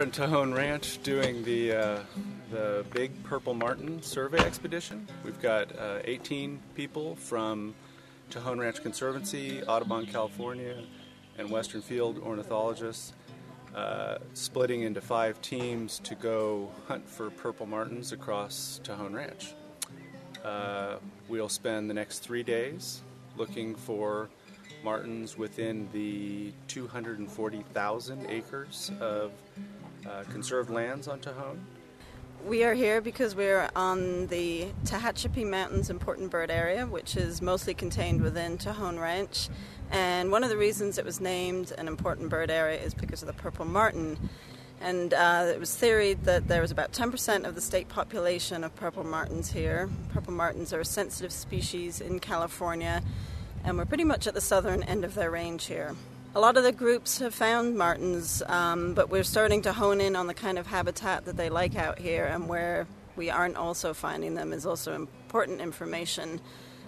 in Tejon Ranch doing the uh, the big purple martin survey expedition. We've got uh, 18 people from Tejon Ranch Conservancy, Audubon, California, and Western Field ornithologists, uh, splitting into five teams to go hunt for purple martins across Tejon Ranch. Uh, we'll spend the next three days looking for martins within the 240,000 acres of uh, conserved lands on Tejon. We are here because we're on the Tehachapi Mountains Important Bird Area, which is mostly contained within Tejon Ranch. And one of the reasons it was named an important bird area is because of the purple martin. And uh, it was theoried that there was about 10% of the state population of purple martins here. Purple martins are a sensitive species in California, and we're pretty much at the southern end of their range here. A lot of the groups have found martins, um, but we're starting to hone in on the kind of habitat that they like out here, and where we aren't also finding them is also important information.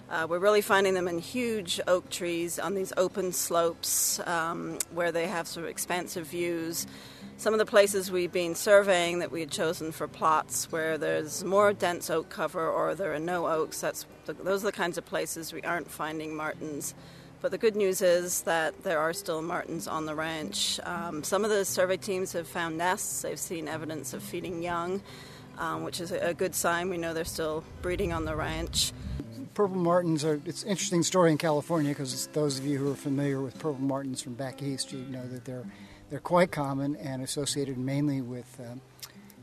Uh, we're really finding them in huge oak trees on these open slopes um, where they have sort of expansive views. Some of the places we've been surveying that we had chosen for plots where there's more dense oak cover or there are no oaks, that's the, those are the kinds of places we aren't finding martins. But the good news is that there are still martins on the ranch. Um, some of the survey teams have found nests, they've seen evidence of feeding young, um, which is a good sign. We know they're still breeding on the ranch. Purple martins are, it's an interesting story in California because those of you who are familiar with purple martins from back east, you know that they're, they're quite common and associated mainly with, uh,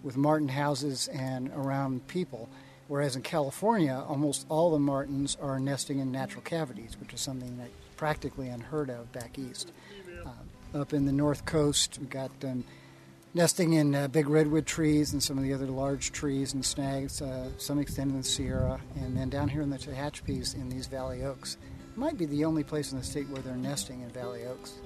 with martin houses and around people. Whereas in California, almost all the martins are nesting in natural cavities, which is something that practically unheard of back east. Uh, up in the north coast, we got um, nesting in uh, big redwood trees and some of the other large trees and snags, uh, some extent in the Sierra, and then down here in the Tehachapis in these valley oaks. Might be the only place in the state where they're nesting in valley oaks.